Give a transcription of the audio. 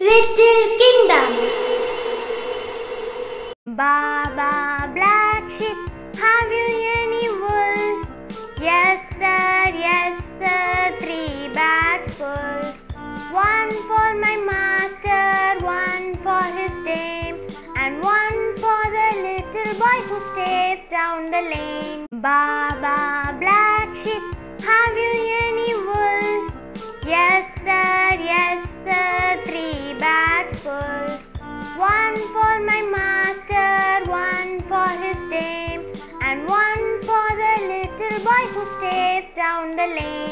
Little Kingdom. Baa Baa Black Sheep, have you any wool? Yes, sir, yes, sir, three bags full. One for my master, one for his dame, and one for the little boy who stays down the lane. Baa Baa Black Sheep, have you any wool? Yes, sir. One for my master, one for his dame, and one for the little boy who stays down the lane.